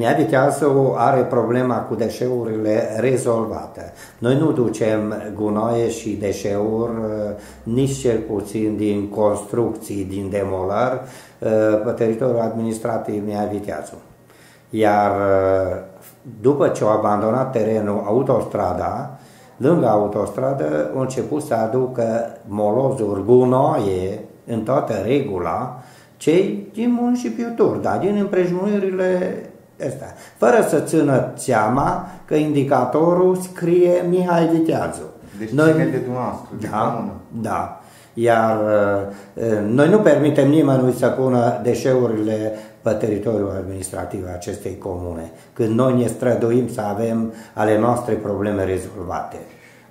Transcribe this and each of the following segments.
Miaviteazul are problema cu deșeurile rezolvate. Noi nu ducem gunoaie și deșeuri, uh, nici cel puțin din construcții, din demolări, uh, pe teritoriul administrativ Miaviteazul. Iar uh, după ce au abandonat terenul autostrada, lângă autostradă au început să aducă molozuri, gunoaie, în toată regula, cei din municipiul Tur, da, din împrejmuirile astea, fără să țină seama că indicatorul scrie Mihai Viteazu. Deci noi, ține de dumneavoastră, de da, comună. Da, iar uh, noi nu permitem nimănui să pună deșeurile pe teritoriul administrativ al acestei comune, când noi ne străduim să avem ale noastre probleme rezolvate.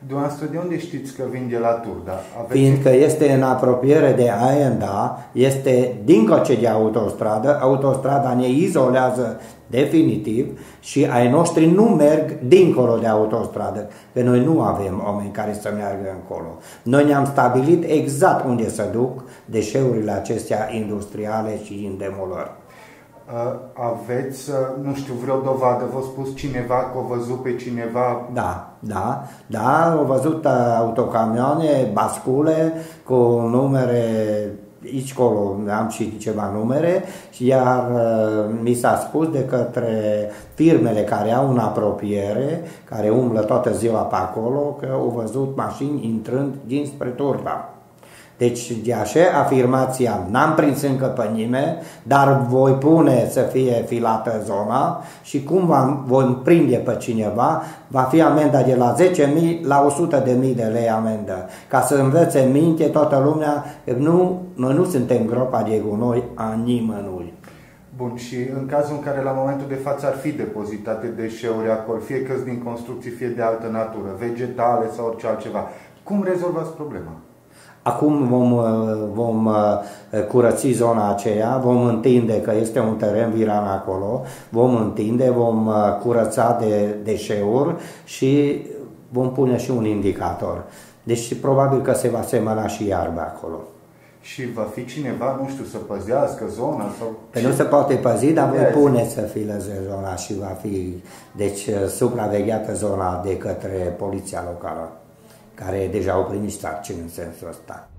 Dumneavoastră, de unde știți că vin de la Turda? Aveți... Fiindcă este în apropiere de Aenda, este dincoce de autostradă, autostrada ne izolează definitiv și ai noștri nu merg dincolo de autostradă, că noi nu avem oameni care să meargă încolo. Noi ne-am stabilit exact unde să duc deșeurile acestea industriale și în demolări. Uh, aveți, uh, nu știu, vreo dovadă, v-a spus cineva că a văzut pe cineva? Da, da, da, au văzut uh, autocamioane, bascule cu numere aici colo am și ceva numere, iar mi s-a spus de către firmele care au în apropiere, care umblă toată ziua pe acolo, că au văzut mașini intrând dinspre Turda. Deci de așa afirmația n-am prins încă pe nimeni, dar voi pune să fie filată zona și cum vom, vom prinde pe cineva, va fi amenda de la 10.000 la 100.000 de lei amendă. Ca să învețe minte toată lumea că nu, noi nu suntem gropa de gunoi a nimănui. Bun, și în cazul în care la momentul de față ar fi depozitate deșeuri acolo, fie că din construcții, fie de altă natură, vegetale sau orice altceva, cum rezolvați problema? Acum vom, uh, vom uh, curăți zona aceea, vom întinde că este un teren viran acolo, vom întinde, vom uh, curăța de deșeuri și vom pune și un indicator. Deci probabil că se va semăna și iarbă acolo. Și va fi cineva, nu știu, să păzească zona? Sau... Pe nu se poate păzi, dar voi pune să fileze zona și va fi deci, supravegheată zona de către poliția locală care deja au primit sarcini în sensul ăsta.